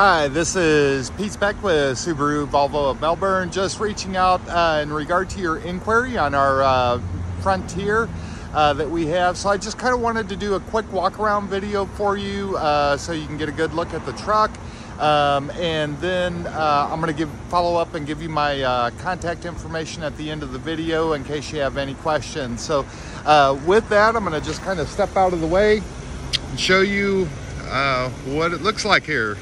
Hi, this is Pete Speck with Subaru Volvo of Melbourne. Just reaching out uh, in regard to your inquiry on our uh, Frontier uh, that we have. So I just kind of wanted to do a quick walk around video for you uh, so you can get a good look at the truck. Um, and then uh, I'm going to give follow up and give you my uh, contact information at the end of the video in case you have any questions. So with that, I'm going to just kind of step out of the way and show you what it looks like here.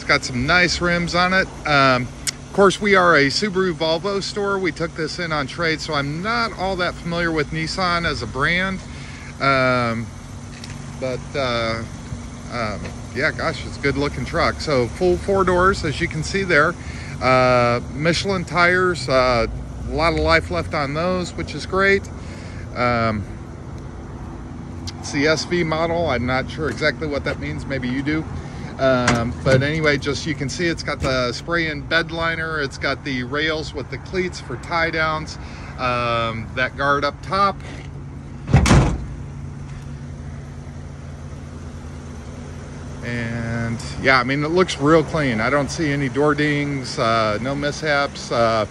It's got some nice rims on it. Um, of course, we are a Subaru Volvo store. We took this in on trade, so I'm not all that familiar with Nissan as a brand. Um, but uh, um, yeah, gosh, it's a good looking truck. So full four doors, as you can see there. Uh, Michelin tires, uh, a lot of life left on those, which is great. Um, it's the SV model. I'm not sure exactly what that means. Maybe you do. Um, but anyway, just you can see it's got the spray-in bed liner. It's got the rails with the cleats for tie downs. Um, that guard up top. And yeah, I mean, it looks real clean. I don't see any door dings, uh, no mishaps, uh,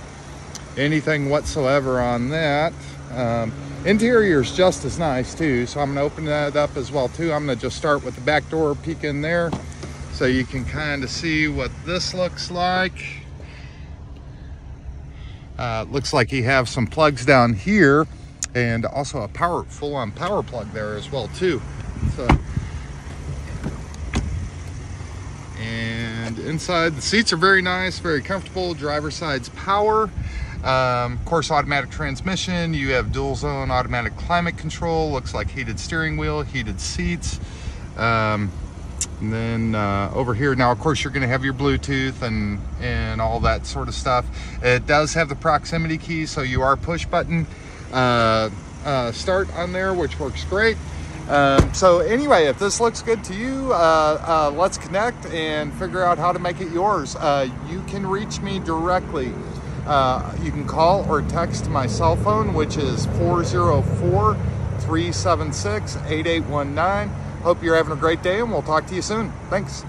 anything whatsoever on that. Um, interior is just as nice too. So I'm gonna open that up as well too. I'm gonna just start with the back door, peek in there so you can kind of see what this looks like. Uh, looks like you have some plugs down here and also a power full-on power plug there as well too. So, and inside the seats are very nice, very comfortable. Driver side's power. Um, of course, automatic transmission. You have dual zone automatic climate control. Looks like heated steering wheel, heated seats. Um, and then uh, over here, now of course you're gonna have your Bluetooth and, and all that sort of stuff. It does have the proximity key, so you are push button uh, uh, start on there, which works great. Um, so anyway, if this looks good to you, uh, uh, let's connect and figure out how to make it yours. Uh, you can reach me directly. you can call or text my cell phone, which is 404 376 8819. Hope you're having a great day and we'll talk to you soon. Thanks.